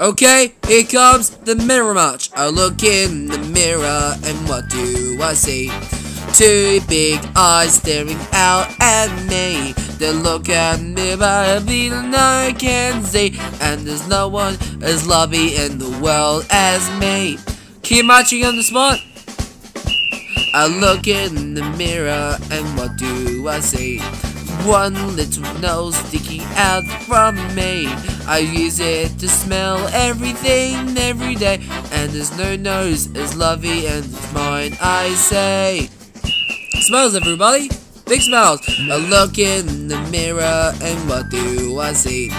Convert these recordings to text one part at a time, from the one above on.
Okay, here comes the mirror match. I look in the mirror and what do I see? Two big eyes staring out at me. They look at me, but even I can see. And there's no one as lovely in the world as me. Keep marching on the spot. I look in the mirror and what do I see? One little nose sticking out from me. I use it to smell everything every day. And there's no nose as lovely as mine, I say. Smells, everybody! Big smiles! I look in the mirror and what do I see?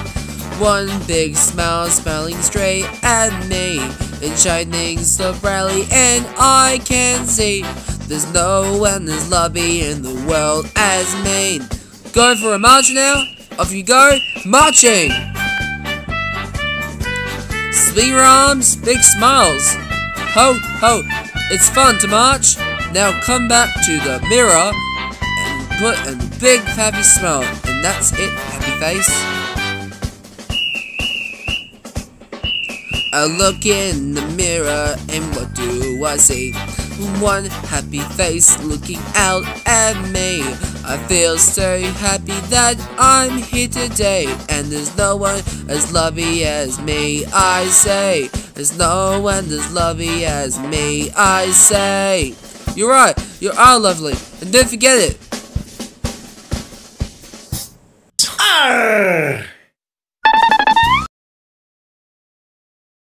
One big smile smiling straight at me. It's shining so brightly and I can see there's no one as lovely in the world as me. Going for a march now? Off you go, marching! Sweet arms, big smiles. Ho, ho, it's fun to march. Now come back to the mirror and put a big happy smile. And that's it, happy face. I look in the mirror and what do I see? One happy face looking out at me. I feel so happy that I'm here today. And there's no one as lovely as me, I say. There's no one as lovely as me, I say. You're right, you are lovely. And don't forget it. Arr!